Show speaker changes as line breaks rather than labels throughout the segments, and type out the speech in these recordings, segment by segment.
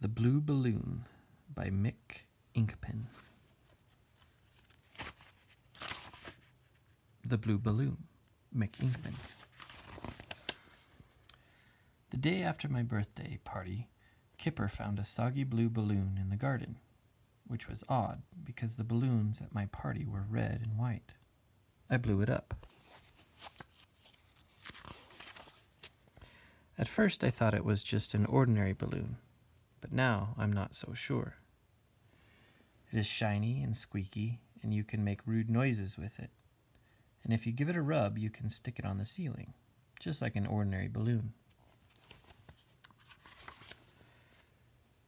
The Blue Balloon by Mick Inkpen. The Blue Balloon, Mick Inkpen. The day after my birthday party, Kipper found a soggy blue balloon in the garden, which was odd because the balloons at my party were red and white. I blew it up. At first I thought it was just an ordinary balloon, but now I'm not so sure. It is shiny and squeaky, and you can make rude noises with it. And if you give it a rub, you can stick it on the ceiling, just like an ordinary balloon.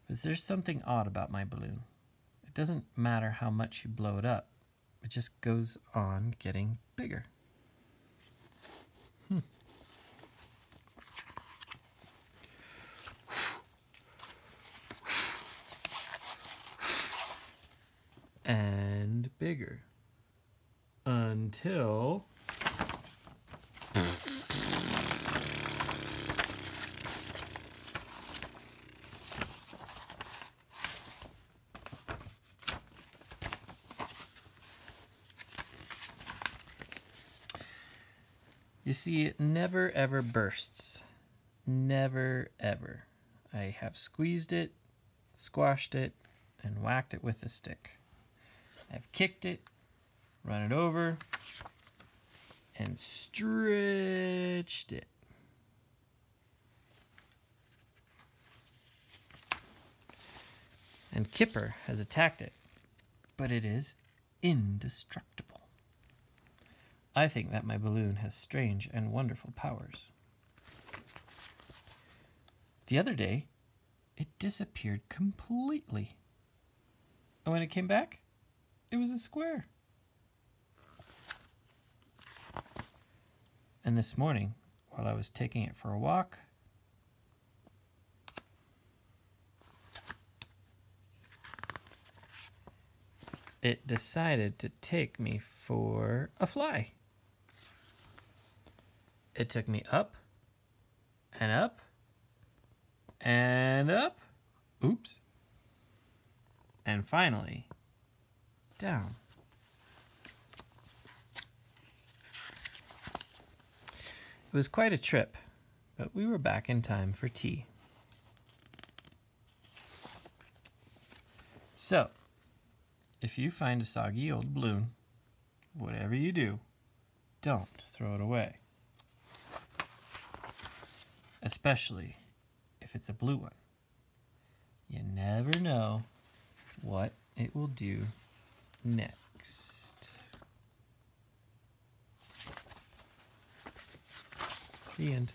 But there's something odd about my balloon. It doesn't matter how much you blow it up, it just goes on getting bigger. Hmm. And bigger. Until... You see, it never ever bursts. Never ever. I have squeezed it, squashed it, and whacked it with a stick. I've kicked it, run it over, and stretched it. And Kipper has attacked it, but it is indestructible. I think that my balloon has strange and wonderful powers. The other day, it disappeared completely. And when it came back, it was a square. And this morning, while I was taking it for a walk, it decided to take me for a fly. It took me up and up and up. Oops. And finally, down. It was quite a trip, but we were back in time for tea. So, if you find a soggy old balloon, whatever you do, don't throw it away. Especially if it's a blue one. You never know what it will do next. The end.